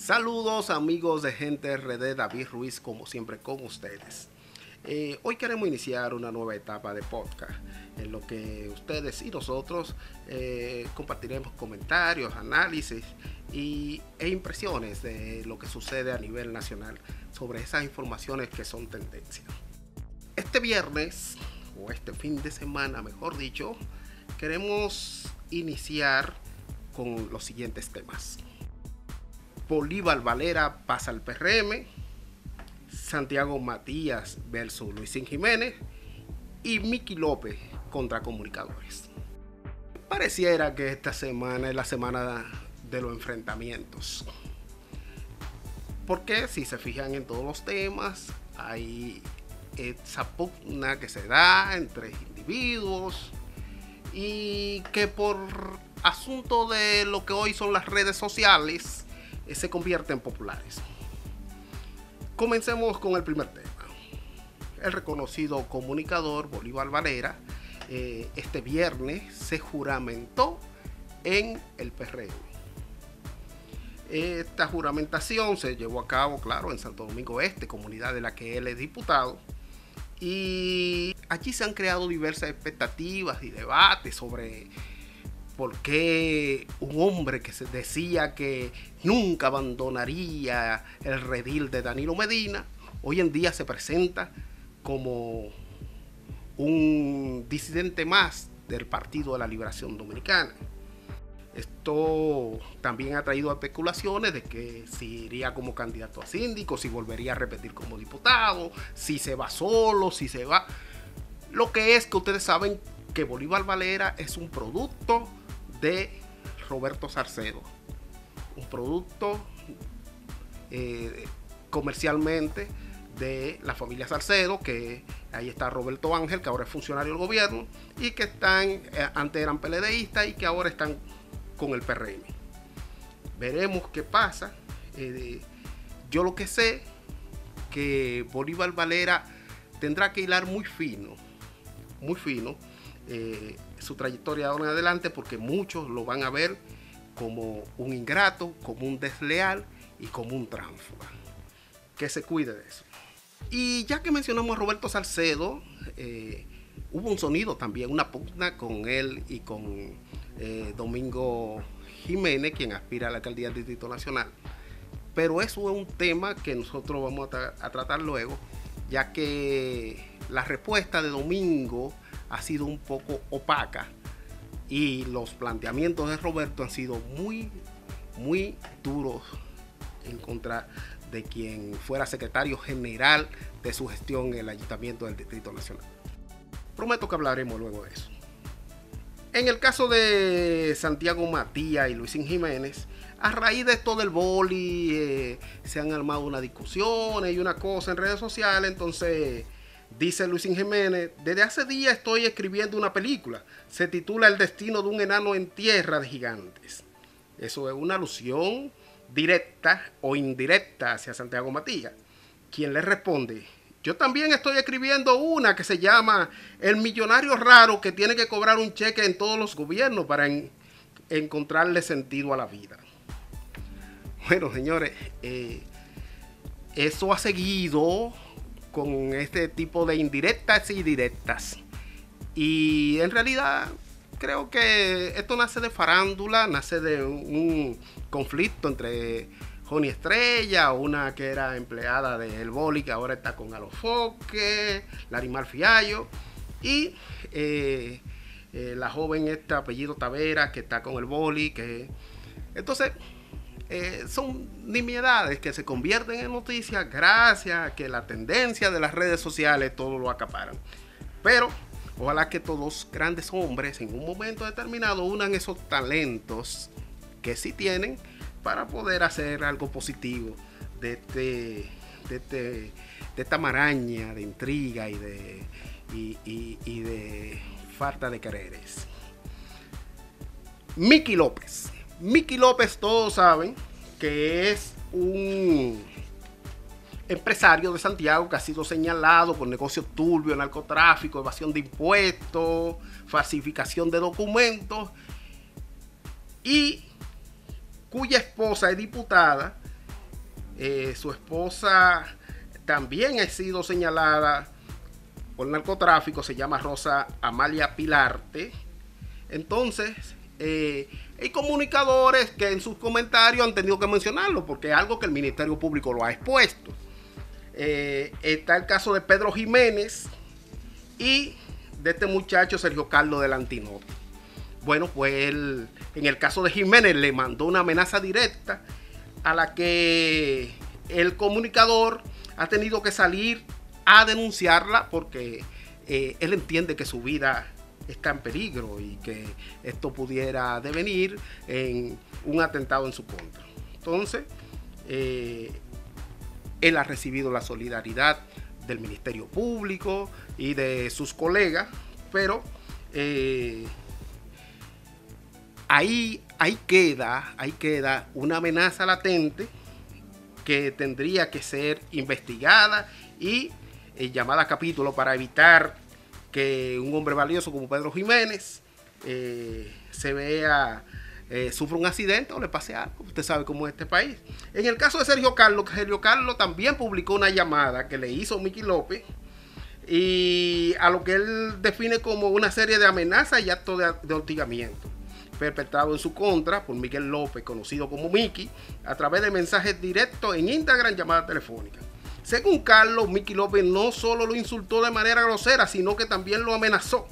Saludos amigos de Gente RD, David Ruiz como siempre con ustedes. Eh, hoy queremos iniciar una nueva etapa de podcast en lo que ustedes y nosotros eh, compartiremos comentarios, análisis y, e impresiones de lo que sucede a nivel nacional sobre esas informaciones que son tendencia. Este viernes, o este fin de semana mejor dicho, queremos iniciar con los siguientes temas. Bolívar Valera pasa al PRM, Santiago Matías versus Luisín Jiménez y Miki López contra comunicadores. Pareciera que esta semana es la semana de los enfrentamientos. Porque si se fijan en todos los temas, hay esa pugna que se da entre individuos y que por asunto de lo que hoy son las redes sociales se convierten populares. Comencemos con el primer tema. El reconocido comunicador Bolívar Valera eh, este viernes se juramentó en el PRM. Esta juramentación se llevó a cabo, claro, en Santo Domingo Este, comunidad de la que él es diputado. Y allí se han creado diversas expectativas y debates sobre por qué un hombre que se decía que nunca abandonaría el redil de Danilo Medina, hoy en día se presenta como un disidente más del Partido de la Liberación Dominicana. Esto también ha traído especulaciones de que si iría como candidato a síndico, si volvería a repetir como diputado, si se va solo, si se va... Lo que es que ustedes saben que Bolívar Valera es un producto de Roberto Sarcedo. Un producto eh, comercialmente de la familia Salcedo, que ahí está Roberto Ángel, que ahora es funcionario del gobierno, y que están, eh, antes eran PLDistas y que ahora están con el PRM. Veremos qué pasa. Eh, yo lo que sé que Bolívar Valera tendrá que hilar muy fino, muy fino, su trayectoria ahora en adelante, porque muchos lo van a ver como un ingrato, como un desleal y como un tránsfuga. Que se cuide de eso. Y ya que mencionamos a Roberto Salcedo, eh, hubo un sonido también, una pugna con él y con eh, Domingo Jiménez, quien aspira a la alcaldía del Distrito Nacional. Pero eso es un tema que nosotros vamos a, tratar luego, ya que la respuesta de Domingo ha sido un poco opaca y los planteamientos de Roberto han sido muy, muy duros en contra de quien fuera secretario general de su gestión en el Ayuntamiento del Distrito Nacional. Prometo que hablaremos luego de eso. En el caso de Santiago Matías y Luisín Jiménez, a raíz de todo el boli, eh, se han armado una discusión y una cosa en redes sociales. Entonces, dice Luisín Jiménez, desde hace días estoy escribiendo una película. Se titula El destino de un enano en tierra de gigantes. Eso es una alusión directa o indirecta hacia Santiago Matías, quien le responde, yo también estoy escribiendo una que se llama El millonario raro que tiene que cobrar un cheque en todos los gobiernos para encontrarle sentido a la vida. Bueno, señores, eh, eso ha seguido con este tipo de indirectas y directas. Y en realidad creo que esto nace de farándula, nace de un conflicto entre Joni Estrella, una que era empleada de El Boli, que ahora está con Alofoque, Larimar Fiallo, y eh, eh, la joven este apellido Tavera, que está con El Boli, que... Entonces, eh, son nimiedades que se convierten en noticias gracias a que la tendencia de las redes sociales todo lo acaparan. Pero ojalá que todos grandes hombres en un momento determinado unan esos talentos que sí tienen para poder hacer algo positivo de, este, de, este, de esta maraña de intriga y de, y, de falta de quereres. Miki López. Miki López, todos saben que es un empresario de Santiago que ha sido señalado por negocios turbios, narcotráfico, evasión de impuestos, falsificación de documentos y cuya esposa es diputada Eh, su esposa también ha sido señalada por narcotráfico, se llama Rosa Amalia Pilarte. Entonces, eh, hay comunicadores que en sus comentarios han tenido que mencionarlo porque es algo que el Ministerio Público lo ha expuesto. Eh, está el caso de Pedro Jiménez y de este muchacho Sergio Carlos del Antinote. Bueno, pues él, en el caso de Jiménez le mandó una amenaza directa a la que el comunicador ha tenido que salir a denunciarla porque eh, él entiende que su vida está en peligro y que esto pudiera devenir en un atentado en su contra. Entonces, eh, él ha recibido la solidaridad del Ministerio Público y de sus colegas, pero eh, ahí, ahí, queda, ahí queda una amenaza latente que tendría que ser investigada y eh, llamada a capítulo para evitar que un hombre valioso como Pedro Jiménez eh, se vea, eh, sufra un accidente o le pase algo. Usted sabe cómo es este país. En el caso de Sergio Carlos, Sergio Carlos también publicó una llamada que le hizo Miki López y a lo que él define como una serie de amenazas y actos de, de hostigamiento perpetrado en su contra por Miguel López, conocido como Miki, a través de mensajes directos en Instagram, llamadas telefónicas. Según Carlos, Miki López no solo lo insultó de manera grosera, sino que también lo amenazó.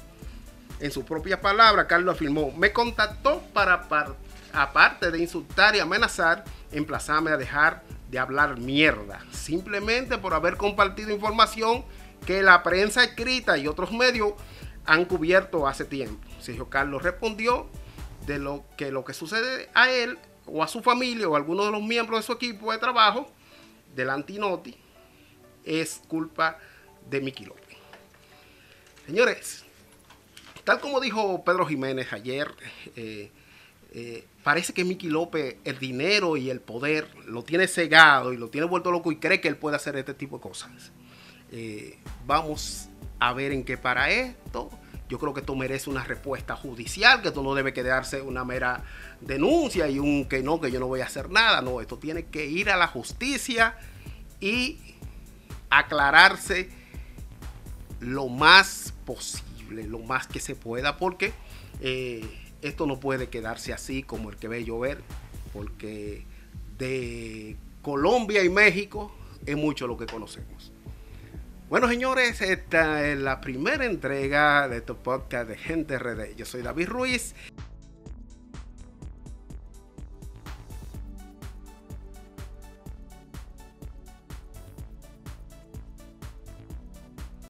En sus propias palabras, Carlos afirmó, me contactó para, aparte de insultar y amenazar, emplazarme a dejar de hablar mierda, simplemente por haber compartido información que la prensa escrita y otros medios han cubierto hace tiempo. Sergio Carlos respondió de lo que lo que sucede a él o a su familia o a alguno de los miembros de su equipo de trabajo del Antinoti es culpa de Miki López. Señores, tal como dijo Pedro Jiménez ayer, eh, eh, parece que Miki López el dinero y el poder lo tiene cegado y lo tiene vuelto loco y cree que él puede hacer este tipo de cosas. Eh, vamos a ver en qué para esto. Yo creo que esto merece una respuesta judicial, que esto no debe quedarse una mera denuncia y un que no, que yo no voy a hacer nada. No, esto tiene que ir a la justicia y aclararse lo más posible, lo más que se pueda, porque eh, esto no puede quedarse así como el que ve llover, porque de Colombia y México es mucho lo que conocemos. Bueno, señores, esta es la primera entrega de este podcast de Gente RD. Yo soy David Ruiz.